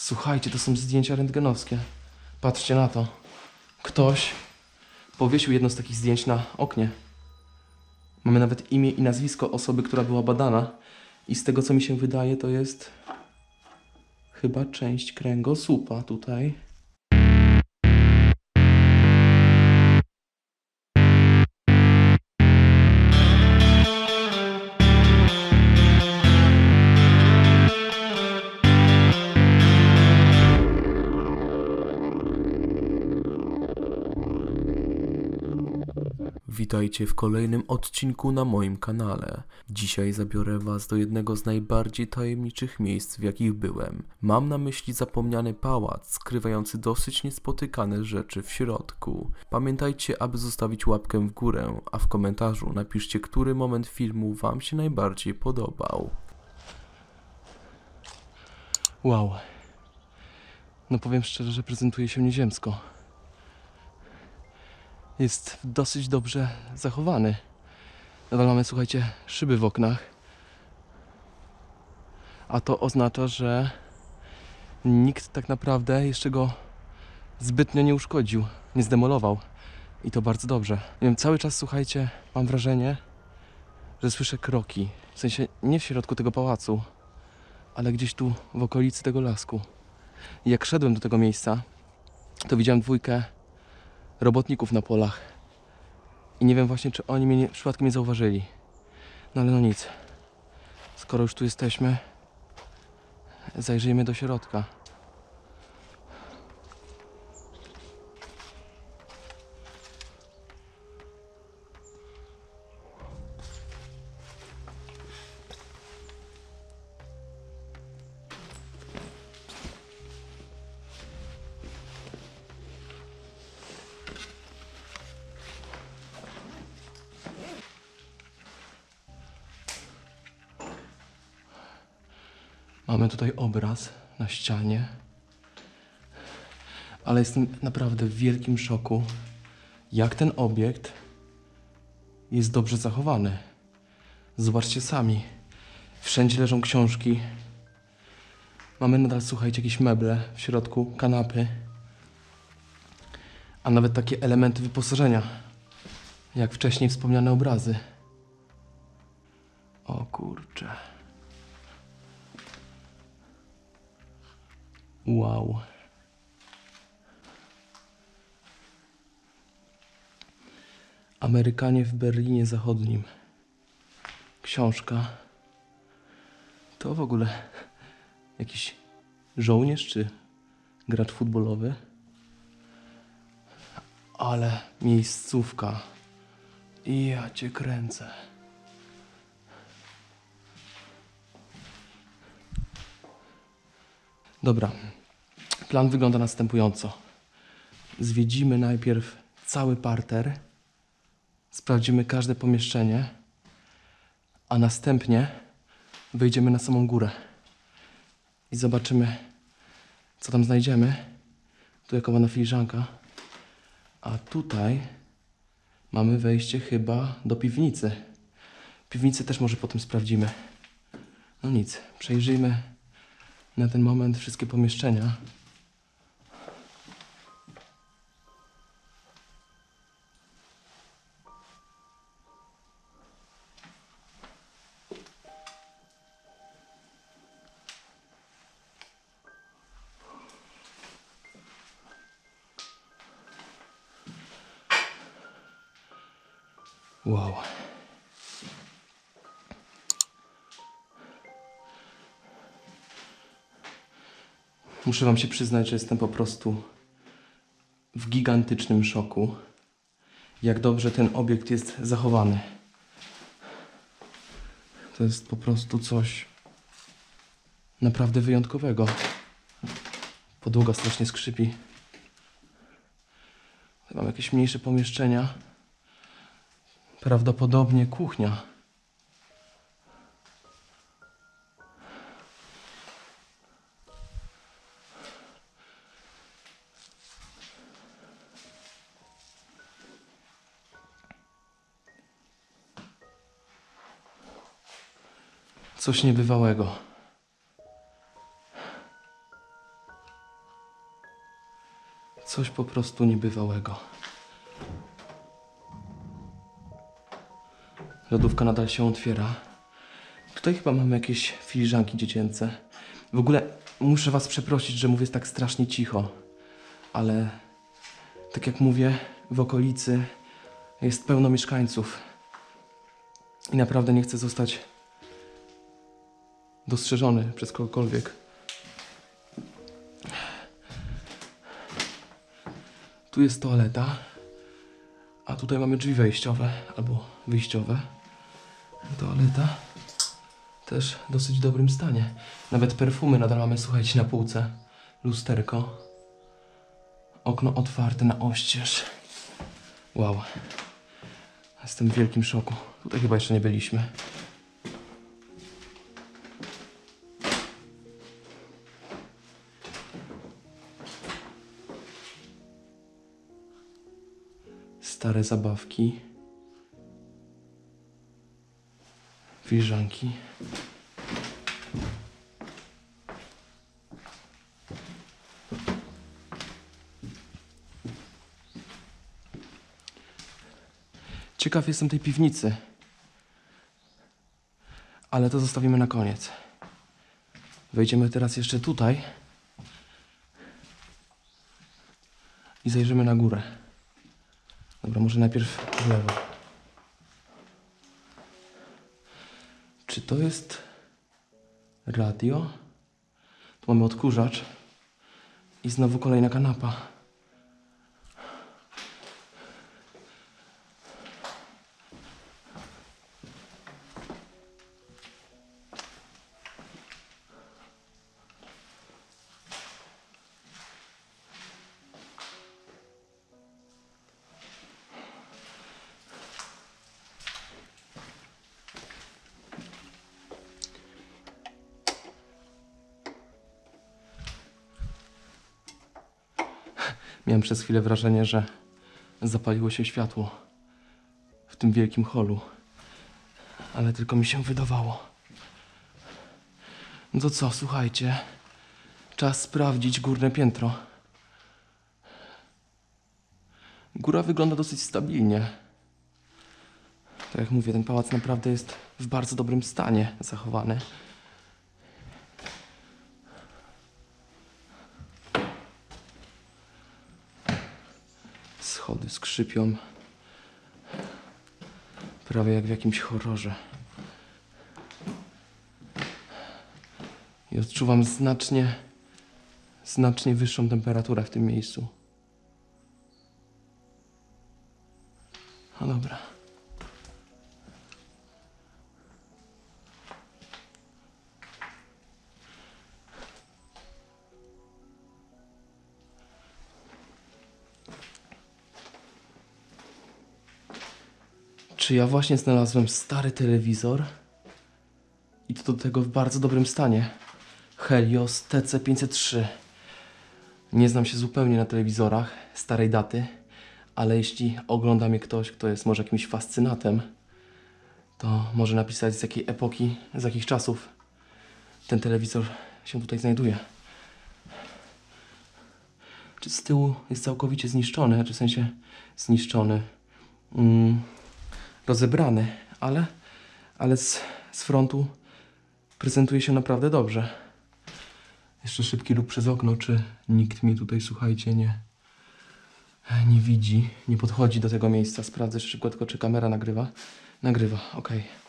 Słuchajcie, to są zdjęcia rentgenowskie. Patrzcie na to. Ktoś powiesił jedno z takich zdjęć na oknie. Mamy nawet imię i nazwisko osoby, która była badana. I z tego, co mi się wydaje, to jest chyba część kręgosłupa tutaj. Witajcie w kolejnym odcinku na moim kanale. Dzisiaj zabiorę Was do jednego z najbardziej tajemniczych miejsc, w jakich byłem. Mam na myśli zapomniany pałac, skrywający dosyć niespotykane rzeczy w środku. Pamiętajcie, aby zostawić łapkę w górę, a w komentarzu napiszcie, który moment filmu Wam się najbardziej podobał. Wow. No powiem szczerze, że prezentuje się nieziemsko jest dosyć dobrze zachowany. Nadal mamy, słuchajcie, szyby w oknach. A to oznacza, że nikt tak naprawdę jeszcze go zbytnio nie uszkodził, nie zdemolował. I to bardzo dobrze. Nie wiem, cały czas, słuchajcie, mam wrażenie, że słyszę kroki. W sensie nie w środku tego pałacu, ale gdzieś tu w okolicy tego lasku. I jak szedłem do tego miejsca, to widziałem dwójkę robotników na polach. I nie wiem właśnie, czy oni mnie nie, przypadkiem nie zauważyli. No ale no nic. Skoro już tu jesteśmy, zajrzyjmy do środka. Obraz na ścianie. Ale jestem naprawdę w wielkim szoku, jak ten obiekt jest dobrze zachowany. Zobaczcie sami. Wszędzie leżą książki. Mamy nadal, słuchajcie, jakieś meble w środku, kanapy. A nawet takie elementy wyposażenia, jak wcześniej wspomniane obrazy. O kurczę. Wow. Amerykanie w Berlinie Zachodnim. Książka. To w ogóle jakiś żołnierz czy gracz futbolowy? Ale miejscówka. I ja cię kręcę. Dobra. Plan wygląda następująco. Zwiedzimy najpierw cały parter, sprawdzimy każde pomieszczenie, a następnie wejdziemy na samą górę i zobaczymy, co tam znajdziemy. Tu jakowana filiżanka, a tutaj mamy wejście chyba do piwnicy. Piwnicę też może potem sprawdzimy. No nic, przejrzyjmy na ten moment wszystkie pomieszczenia. Wow. Muszę Wam się przyznać, że jestem po prostu w gigantycznym szoku, jak dobrze ten obiekt jest zachowany. To jest po prostu coś naprawdę wyjątkowego. Podłoga strasznie skrzypi. Mam jakieś mniejsze pomieszczenia. Prawdopodobnie kuchnia. Coś niebywałego. Coś po prostu niebywałego. Lodówka nadal się otwiera. Tutaj chyba mamy jakieś filiżanki dziecięce. W ogóle muszę was przeprosić, że mówię tak strasznie cicho, ale tak jak mówię, w okolicy jest pełno mieszkańców i naprawdę nie chcę zostać dostrzeżony przez kogokolwiek. Tu jest toaleta, a tutaj mamy drzwi wejściowe albo wyjściowe. Toaleta też w dosyć dobrym stanie. Nawet perfumy nadal mamy, słuchajcie, na półce. Lusterko. Okno otwarte na oścież. Wow. Jestem w wielkim szoku. Tutaj chyba jeszcze nie byliśmy. Stare zabawki. Filiżanki. Ciekaw jestem tej piwnicy. Ale to zostawimy na koniec. Wejdziemy teraz jeszcze tutaj. I zajrzymy na górę. Dobra, może najpierw w lewo. To jest radio? Tu mamy odkurzacz. I znowu kolejna kanapa. Miałem przez chwilę wrażenie, że zapaliło się światło w tym wielkim holu. Ale tylko mi się wydawało. No co, słuchajcie. Czas sprawdzić górne piętro. Góra wygląda dosyć stabilnie. Tak jak mówię, ten pałac naprawdę jest w bardzo dobrym stanie zachowany. Schody skrzypią. Prawie jak w jakimś horrorze. I odczuwam znacznie, znacznie wyższą temperaturę w tym miejscu. No dobra. Czy ja właśnie znalazłem stary telewizor? I to do tego w bardzo dobrym stanie. Helios TC503. Nie znam się zupełnie na telewizorach starej daty, ale jeśli ogląda mnie ktoś, kto jest może jakimś fascynatem, to może napisać z jakiej epoki, z jakich czasów ten telewizor się tutaj znajduje. Czy z tyłu jest całkowicie zniszczony, czy w sensie zniszczony, mm, rozebrany, ale, ale z, z frontu prezentuje się naprawdę dobrze. Jeszcze szybki lub przez okno, czy nikt mnie tutaj, słuchajcie, nie, nie widzi, nie podchodzi do tego miejsca. Sprawdzę szybko tylko, czy kamera nagrywa. Nagrywa, okej.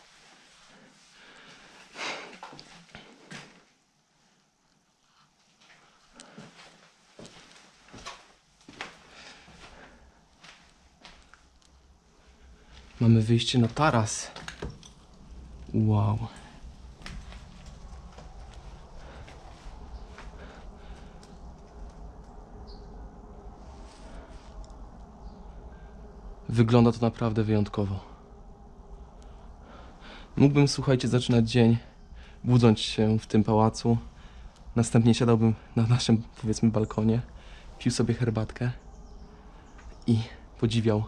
Wyjście na taras. Wow. Wygląda to naprawdę wyjątkowo. Mógłbym, słuchajcie, zaczynać dzień budząc się w tym pałacu. Następnie siadałbym na naszym, powiedzmy, balkonie, pił sobie herbatkę i podziwiał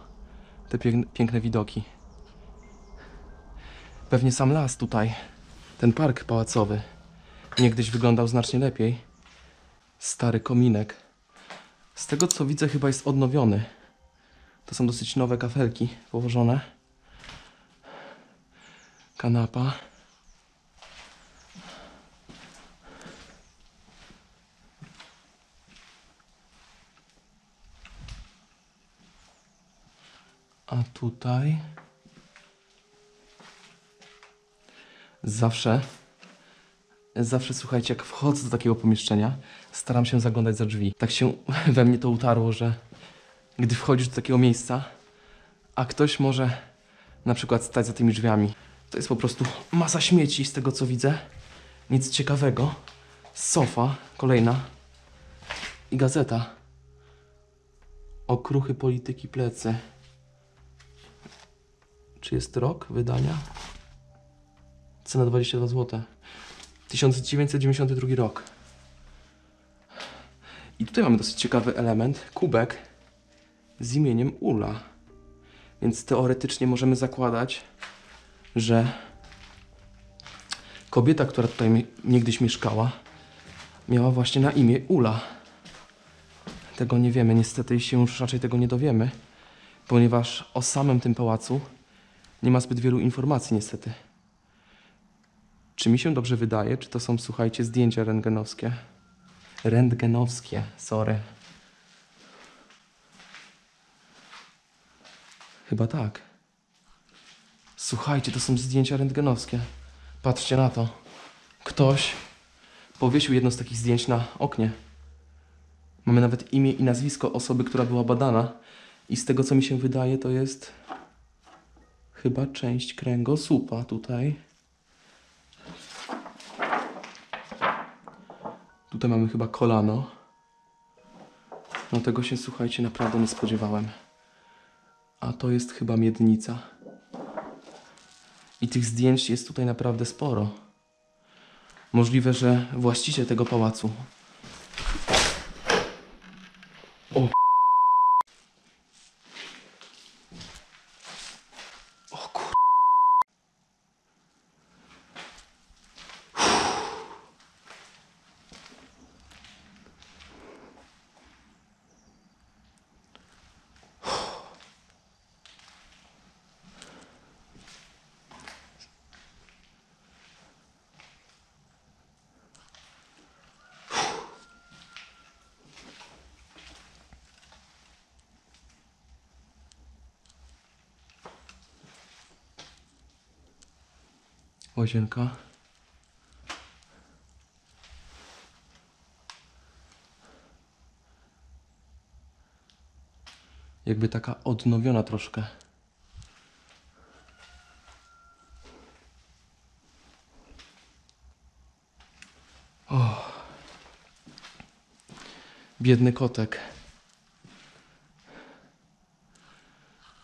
te piękne, widoki. Pewnie sam las tutaj, ten park pałacowy, niegdyś wyglądał znacznie lepiej. Stary kominek Z tego co widzę, chyba jest odnowiony. To są dosyć nowe kafelki położone. Kanapa. A tutaj zawsze, zawsze słuchajcie, jak wchodzę do takiego pomieszczenia, staram się zaglądać za drzwi. Tak się we mnie to utarło, że gdy wchodzisz do takiego miejsca, a ktoś może na przykład stać za tymi drzwiami, to jest po prostu masa śmieci z tego co widzę. Nic ciekawego. Sofa, kolejna. I gazeta. Okruchy polityki plecy. Czy jest rok wydania? Cena 22 zł. 1992 rok. I tutaj mamy dosyć ciekawy element. Kubek z imieniem Ula. Więc teoretycznie możemy zakładać, że kobieta, która tutaj niegdyś mieszkała, miała właśnie na imię Ula. Tego nie wiemy, niestety się już raczej tego nie dowiemy, ponieważ o samym tym pałacu nie ma zbyt wielu informacji, niestety. Czy mi się dobrze wydaje, czy to są, słuchajcie, zdjęcia rentgenowskie? Rentgenowskie, sorry. Chyba tak. Słuchajcie, to są zdjęcia rentgenowskie. Patrzcie na to. Ktoś powiesił jedno z takich zdjęć na oknie. Mamy nawet imię i nazwisko osoby, która była badana. I z tego, co mi się wydaje, to jest chyba część kręgosłupa tutaj. Tutaj mamy chyba kolano. No tego się, słuchajcie, naprawdę nie spodziewałem. A to jest chyba miednica. I tych zdjęć jest tutaj naprawdę sporo. Możliwe, że właściciel tego pałacu. O. Łazienka. Jakby taka odnowiona troszkę. O. Biedny kotek.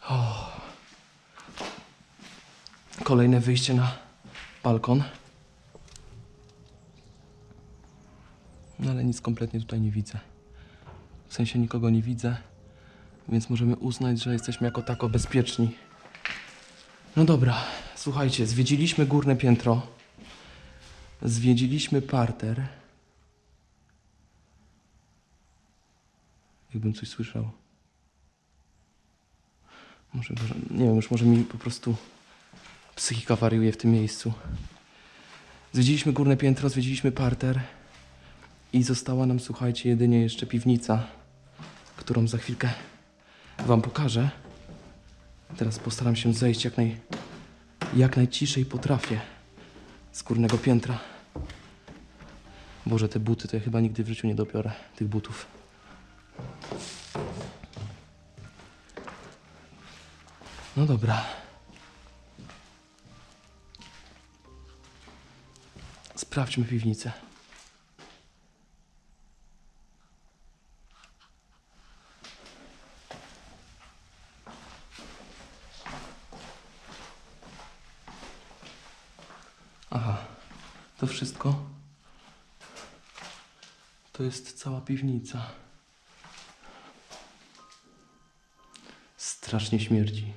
O. Kolejne wyjście na balkon. No ale nic kompletnie tutaj nie widzę. W sensie nikogo nie widzę, więc możemy uznać, że jesteśmy jako tako bezpieczni. No dobra, słuchajcie, zwiedziliśmy górne piętro. Zwiedziliśmy parter. Jakbym coś słyszał. Może, nie wiem, już może mi po prostu psychika wariuje w tym miejscu. Zwiedziliśmy górne piętro, zwiedziliśmy parter i została nam, słuchajcie, jedynie jeszcze piwnica, którą za chwilkę wam pokażę. Teraz postaram się zejść jak, naj, jak najciszej potrafię z górnego piętra. Boże, te buty to ja chyba nigdy w życiu nie dopiorę, tych butów. No dobra. Sprawdźmy piwnicę. Aha, to wszystko. To jest cała piwnica. Strasznie śmierdzi.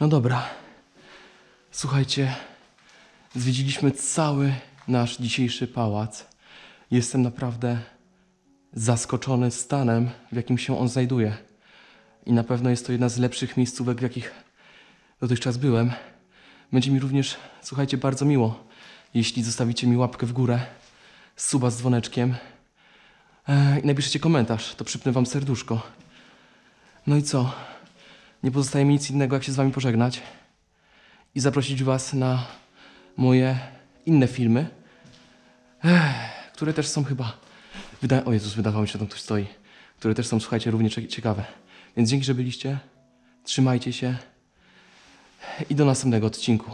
No dobra. Słuchajcie, zwiedziliśmy cały nasz dzisiejszy pałac. Jestem naprawdę zaskoczony stanem, w jakim się on znajduje. I na pewno jest to jedna z lepszych miejscówek, w jakich dotychczas byłem. Będzie mi również, słuchajcie, bardzo miło, jeśli zostawicie mi łapkę w górę, suba z dzwoneczkiem e, i napiszecie komentarz, to przypnę wam serduszko. No i co? Nie pozostaje mi nic innego, jak się z wami pożegnać i zaprosić was na moje inne filmy, Ech, które też są chyba... Wyda... O Jezus, wydawało mi się, że tam ktoś stoi. Które też są, słuchajcie, równie cie- ciekawe. Więc dzięki, że byliście. Trzymajcie się. I do następnego odcinku.